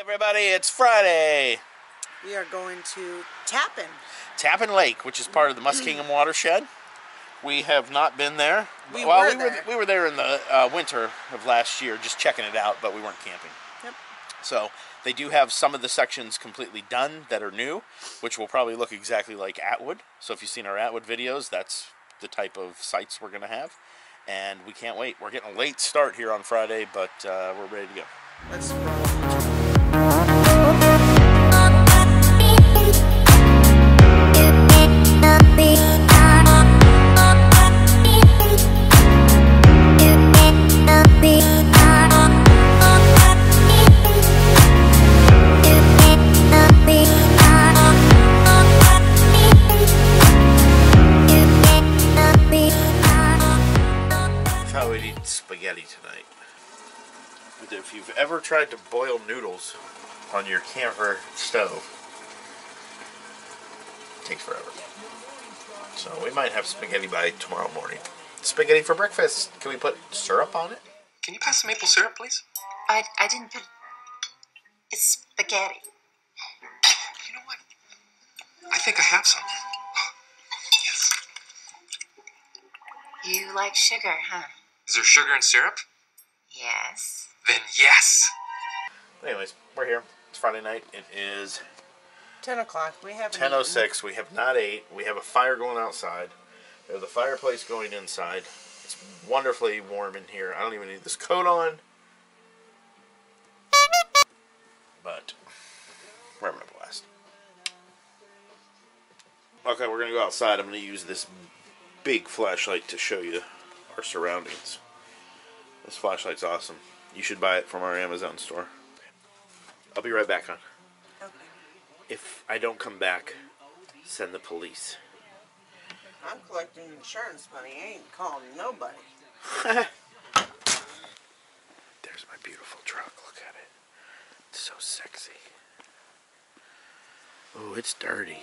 everybody, it's Friday. We are going to Tappan. Tappan Lake, which is part of the Muskingum watershed. We have not been there. We well, were we were there. we were there in the uh, winter of last year, just checking it out, but we weren't camping. Yep. So they do have some of the sections completely done that are new, which will probably look exactly like Atwood. So if you've seen our Atwood videos, that's the type of sites we're going to have, and we can't wait. We're getting a late start here on Friday, but uh, we're ready to go. Let's roll. Tried to boil noodles on your camper stove, it takes forever. So we might have spaghetti by tomorrow morning. Spaghetti for breakfast. Can we put syrup on it? Can you pass the maple syrup, please? I, I didn't put. It's spaghetti. You know what? I think I have some. Yes. You like sugar, huh? Is there sugar and syrup? Yes. Then yes. Anyways, we're here. It's Friday night. It is 10 o'clock. We have 10.06. We have not ate. We have a fire going outside. We have the fireplace going inside. It's wonderfully warm in here. I don't even need this coat on. But we're having a blast. Okay, we're going to go outside. I'm going to use this big flashlight to show you our surroundings. This flashlight's awesome. You should buy it from our Amazon store. I'll be right back on. Okay. If I don't come back, send the police. I'm collecting insurance money. I ain't calling nobody. There's my beautiful truck. Look at it. It's so sexy. Oh, it's dirty.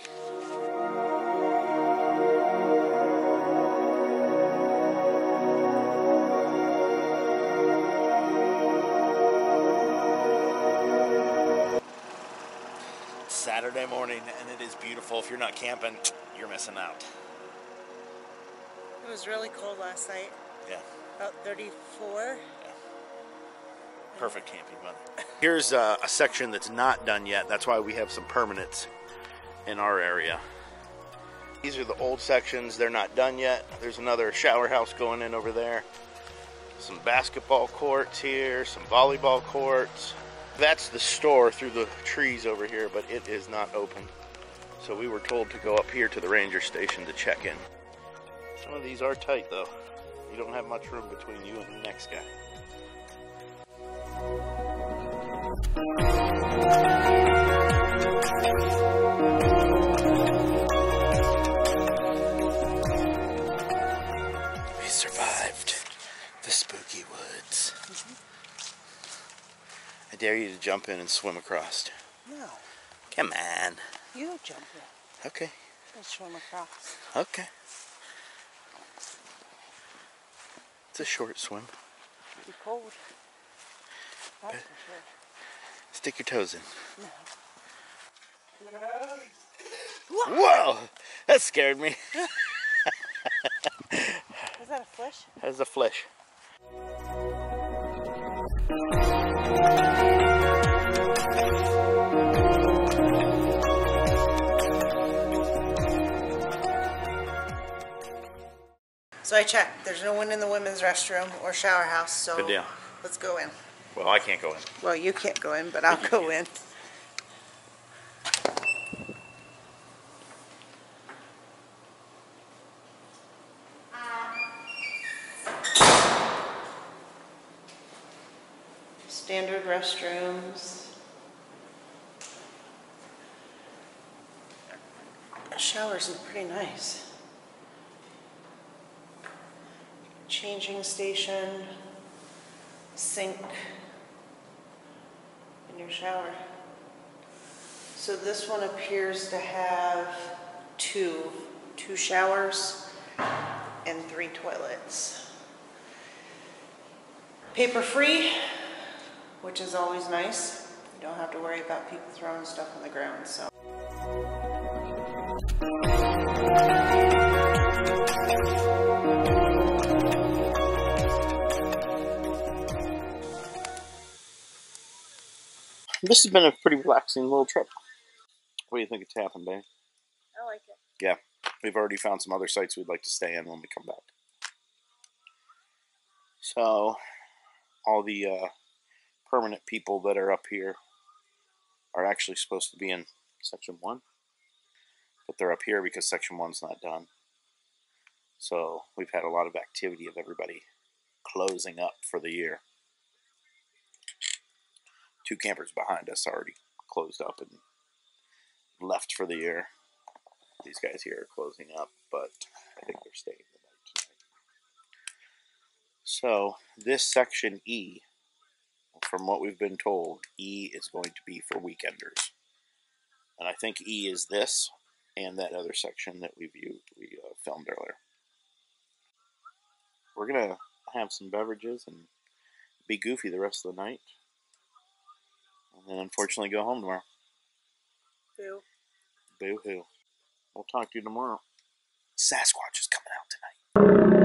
Saturday morning and it is beautiful. If you're not camping, you're missing out. It was really cold last night. Yeah. About 34. perfect camping weather. Here's uh, a section that's not done yet. That's why we have some permanents in our area. These are the old sections. They're not done yet. There's another shower house going in over there. Some basketball courts here, some volleyball courts. That's the store through the trees over here, but it is not open. So we were told to go up here to the ranger station to check in. Some of these are tight though. You don't have much room between you and the next guy. Dare you to jump in and swim across. No. Come on. You jump in. Okay. and swim across. Okay. It's a short swim. Be cold. That's for sure. Stick your toes in. Whoa! Whoa! That scared me. Is that a fish? That's a flesh. So I checked. There's no one in the women's restroom or shower house, so Good deal. let's go in. Well, I can't go in. Well, you can't go in, but I'll go in. Standard restrooms. Showers look pretty nice. Changing station, sink in your shower. So this one appears to have two, two showers and three toilets. Paper free, which is always nice. You don't have to worry about people throwing stuff on the ground, so. This has been a pretty relaxing little trip. What do you think it's happened, babe? I like it. Yeah, we've already found some other sites we'd like to stay in when we come back. So, all the uh, permanent people that are up here are actually supposed to be in section one, but they're up here because section one's not done. So, we've had a lot of activity of everybody closing up for the year. Two campers behind us already closed up and left for the year. These guys here are closing up, but I think they're staying the night tonight. So, this section E, from what we've been told, E is going to be for weekenders. And I think E is this and that other section that we viewed, we uh, filmed earlier. We're going to have some beverages and be goofy the rest of the night. And then unfortunately go home tomorrow. Boo. Boo hoo. We'll talk to you tomorrow. Sasquatch is coming out tonight.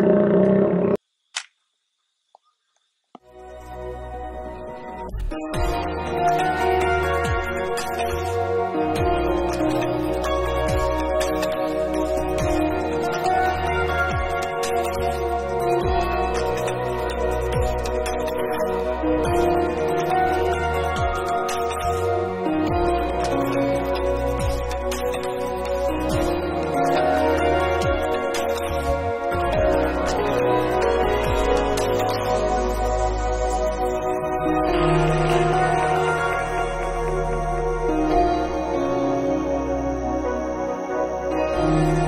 Tappan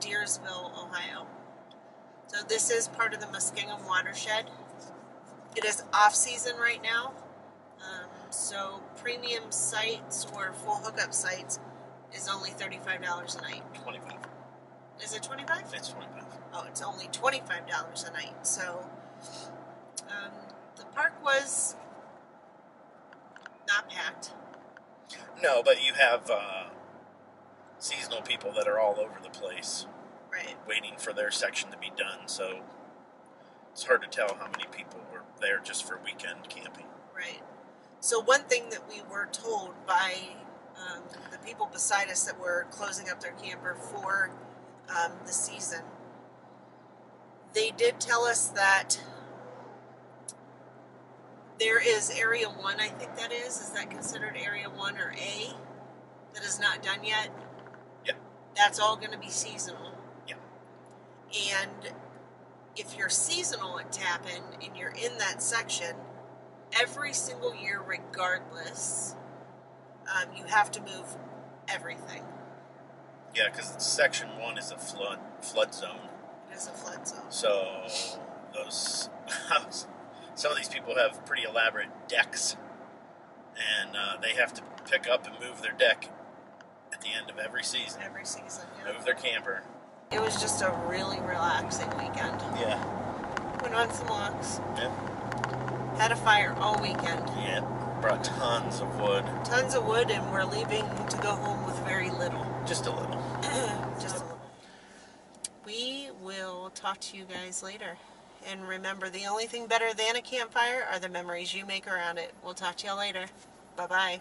Deersville, Ohio. So this is part of the Muskingum watershed. It is off season right now. Um, so premium sites or full hookup sites is only $35 a night. 25. Is it 25 It's 25. Oh, it's only $25 a night. So um, the park was not packed. No, but you have uh, seasonal people that are all over the place Right. waiting for their section to be done, so it's hard to tell how many people were there just for weekend camping. Right. So one thing that we were told by um, the people beside us that were closing up their camper for um, the season, they did tell us that there is Area One. I think that is. Is that considered Area One or A? That is not done yet. That's all going to be seasonal. Yeah. And if you're seasonal at Tappan and you're in that section, every single year, regardless, um, you have to move everything. Yeah, because section one is a flood flood zone, It is a flood zone. so those some of these people have pretty elaborate decks, and uh, they have to pick up and move their deck at the end of every season. Every season. Yeah. Move their camper. It was just a really relaxing weekend. Yeah. Went on some walks. Yeah. Had a fire all weekend. Yeah, brought tons of wood, Tons of wood, and we're leaving to go home with very little. just a little. Just a little. We will talk to you guys later. And remember, the only thing better than a campfire are the memories you make around it. We'll talk to y'all later. Bye bye.